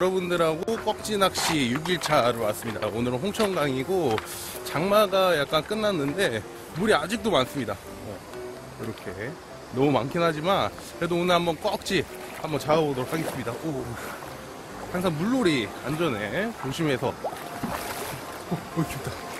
여러분들하고 꺽지 낚시 6일차로 왔습니다. 오늘은 홍천강이고 장마가 약간 끝났는데 물이 아직도 많습니다. 어, 이렇게 너무 많긴 하지만 그래도 오늘 한번 꺽지 한번 잡아보도록 하겠습니다. 오, 항상 물놀이 안전에 조심해서 오, 오 춥다.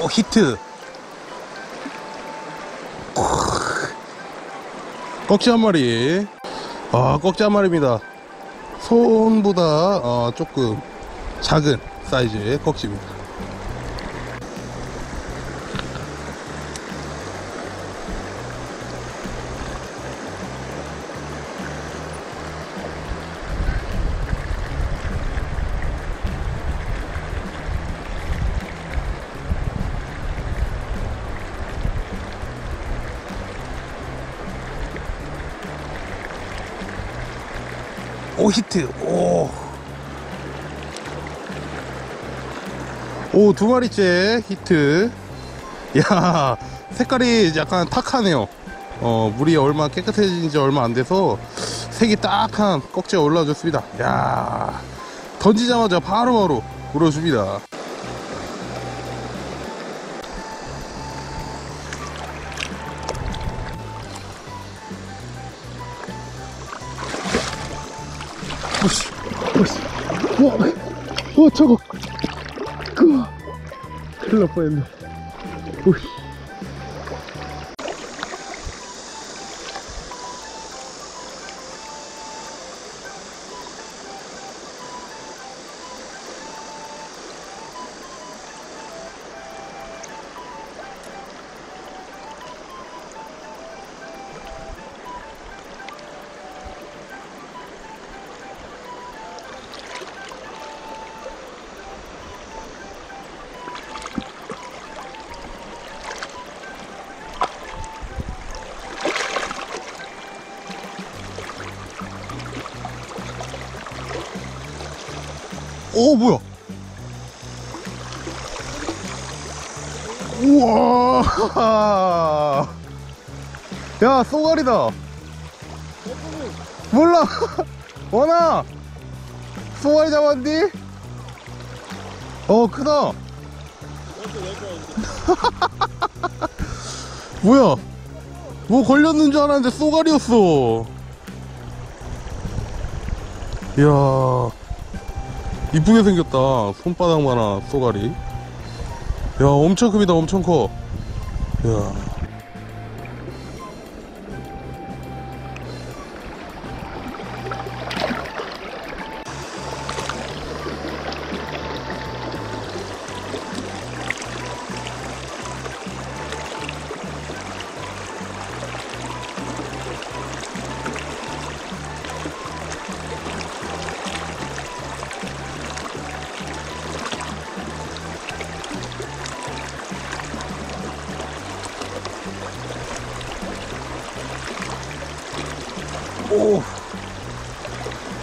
오 히트. 꺽지 한 마리. 아 꺽지 한 마리입니다. 손보다 어, 조금 작은 사이즈의 꺽지입니다 오 히트 오. 오, 두 마리째 히트. 야, 색깔이 약간 탁하네요. 어, 물이 얼마 깨끗해진 지 얼마 안 돼서 색이 딱한 꺽지가 올라와줬습니다. 야, 던지자마자 바로바로 물어줍니다. 오씨, 오씨, 와, 와, 저거, 그, 큰일 날 뻔했네. 오씨. 오, 뭐야? 우와. 야, 쏘가리다. 몰라. 원아. 쏘가리 잡았니? 어, 크다. 뭐야? 뭐 걸렸는 줄 알았는데 쏘가리였어. 이야. 이쁘게 생겼다. 손바닥만한 쏘가리. 야, 엄청 큽니다. 엄청 커. 야.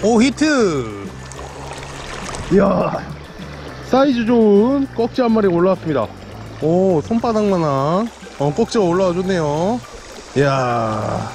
오, 히트. 이야. 사이즈 좋은 꺽지 한 마리 올라왔습니다. 오, 손바닥만한 어, 꺽지가 올라와 줬네요. 이야.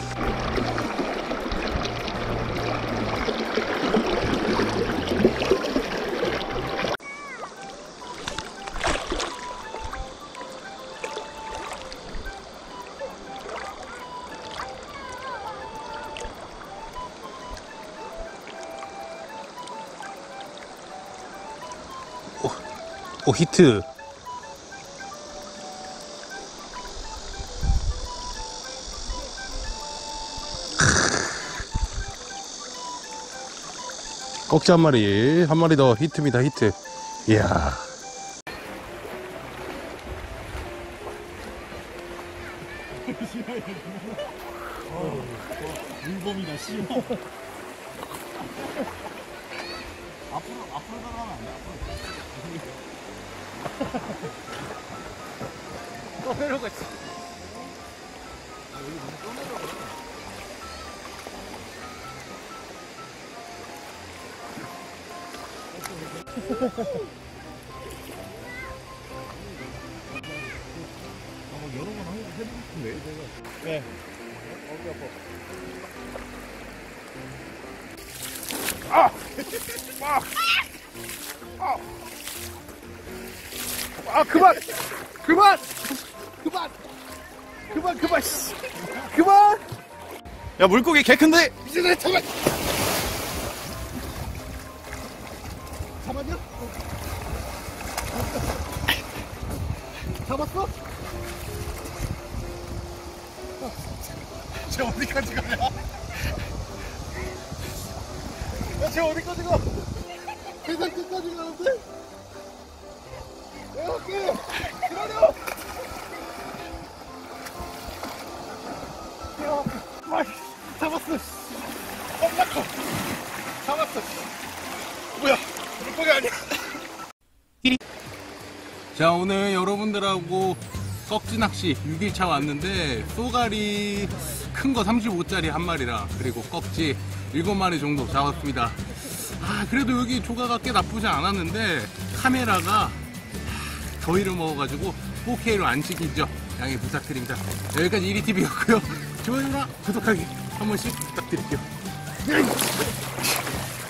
오, 히트. 꺽지 한 마리, 한 마리 더 히트입니다, 히트. 이야. 주범이다 씨발 앞으로 앞으로 나가면 안돼 앞으로 떠내려가 있어. 아 여기 너무 떠내려가? 아, 여러 번 한- 해보고 싶은데? 네. 아 그만 그만 그만 그만 그만 씨. 그만 야 물고기 개 큰데 이제 내 잠깐 잡았냐? 잡았어? 쟤 어디까지 가냐? 야, 쟤 어디까지 가? 세상 끝까지 가는데? 아, 아니야? 자 오늘 여러분들하고 꺽지 낚시 6일차 왔는데 쏘가리 큰 거 35짜리 한 마리랑 그리고 꺽지 7마리 정도 잡았습니다. 아 그래도 여기 조가가 꽤 나쁘지 않았는데 카메라가 더위를 먹어가지고 4K로 안 찍히죠 양해 부탁드립니다. 여기까지 1위TV였고요. 좋아요나 구독하기 한 번씩 부탁드릴게요